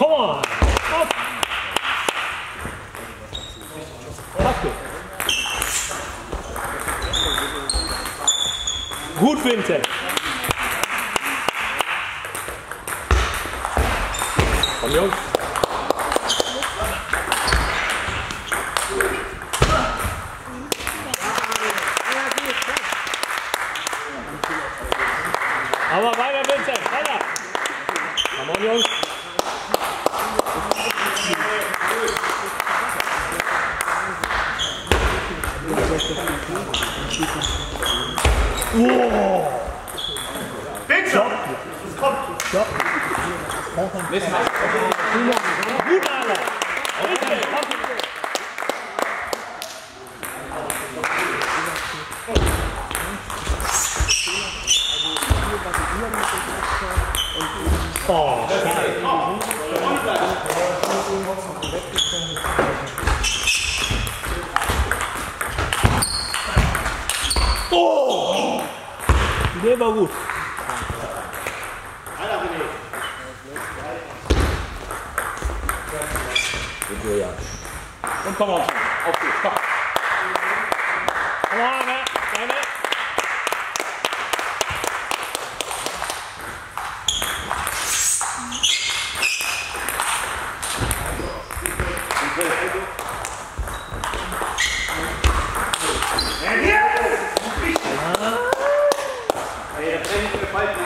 Come. Gut, Vincent. Komm, Jungs. Aber weiter, Vincent, weiter. Komm, Jungs. On, Jungs. Gut, Alter. Vincent, komm. Oh, scheiße. Oh! Der war gut. Und komm on. Auf geht's, komm. Komm on, ne? Ey, der